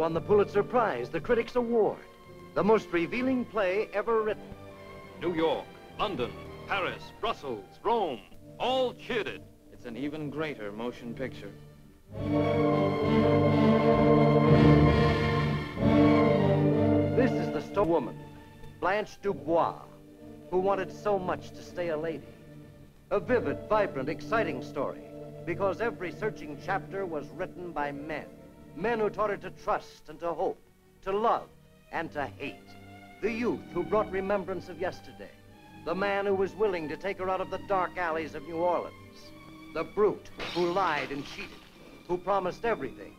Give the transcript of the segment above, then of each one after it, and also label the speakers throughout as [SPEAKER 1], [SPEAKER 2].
[SPEAKER 1] won the Pulitzer Prize, the Critics' Award. The most revealing play ever written.
[SPEAKER 2] New York, London, Paris, Brussels, Rome, all cheered it.
[SPEAKER 3] It's an even greater motion picture.
[SPEAKER 1] This is the sto woman, Blanche Dubois, who wanted so much to stay a lady. A vivid, vibrant, exciting story, because every searching chapter was written by men. Men who taught her to trust and to hope, to love and to hate. The youth who brought remembrance of yesterday. The man who was willing to take her out of the dark alleys of New Orleans. The brute who lied and cheated, who promised everything,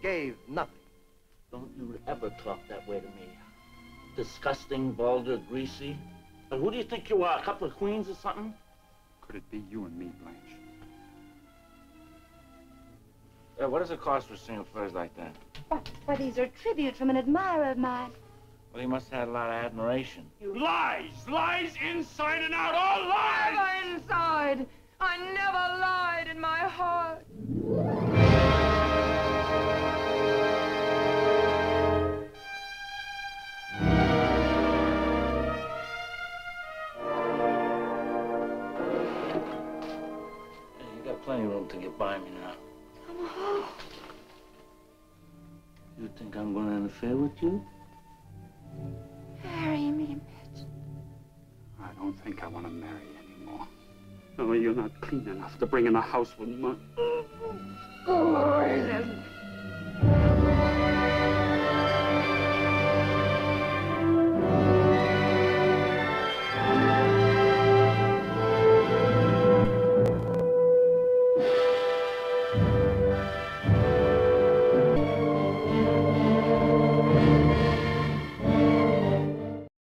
[SPEAKER 1] gave nothing.
[SPEAKER 4] Don't you ever talk that way to me. Disgusting, vulgar, greasy. And who do you think you are, a couple of queens or something?
[SPEAKER 5] Could it be you and me, Blanche?
[SPEAKER 4] Yeah, what does it cost for single furs like that?
[SPEAKER 6] But, but these are tribute from an admirer of mine.
[SPEAKER 4] Well, he must have had a lot of admiration.
[SPEAKER 5] You Lies! Lies inside and out! All lies!
[SPEAKER 6] Never inside. I never lied in my heart.
[SPEAKER 4] Yeah, you got plenty of room to get by me now.
[SPEAKER 6] Come.
[SPEAKER 4] You think I'm going to interfere with you?
[SPEAKER 6] Marry me, Mitch.
[SPEAKER 5] I don't think I want to marry anymore. No, you're not clean enough to bring in a house with money.
[SPEAKER 6] Poison.